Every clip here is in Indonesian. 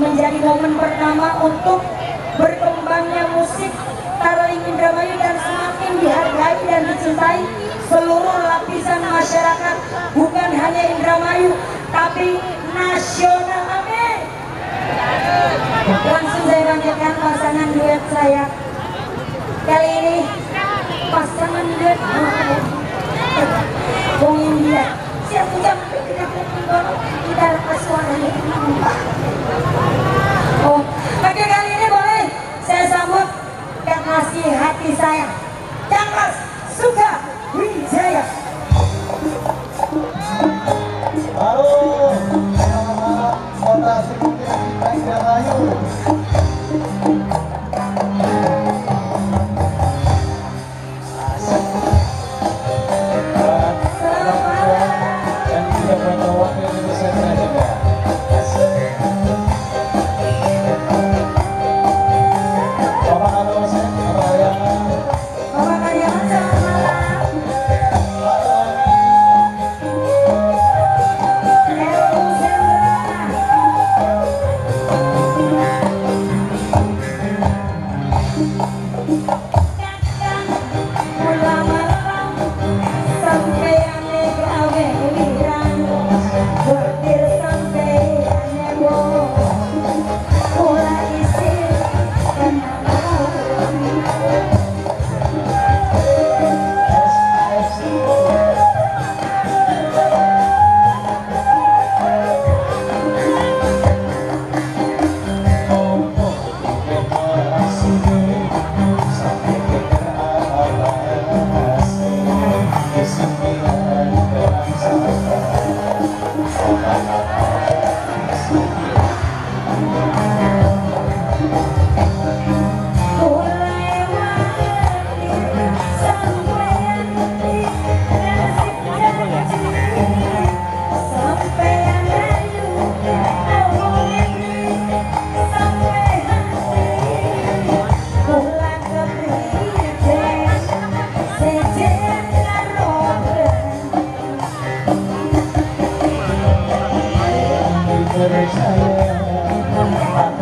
menjadi momen pertama untuk berkembangnya musik Tarling Indramayu dan semakin dihargai dan dicintai seluruh lapisan masyarakat. Bukan hanya Indramayu tapi nasional. Amin. Langsung saya panggilkan pasangan duet saya. Kali ini pasangan duet Bung ya? India. Siap ucap Música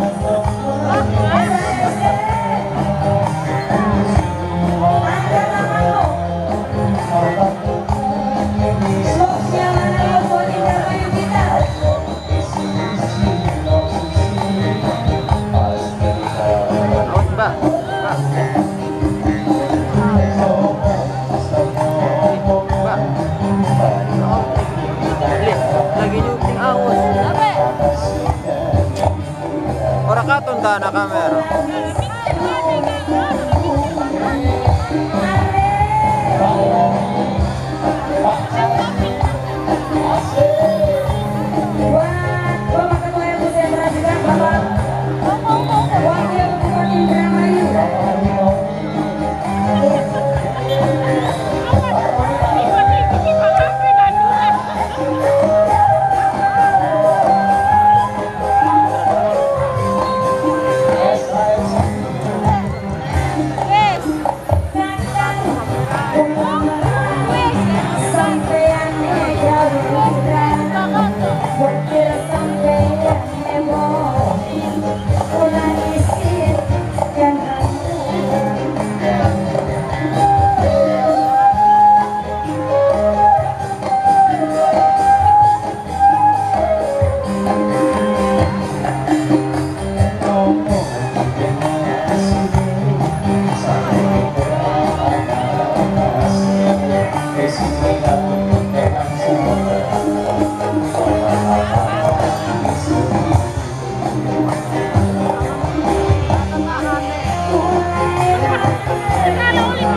na câmera.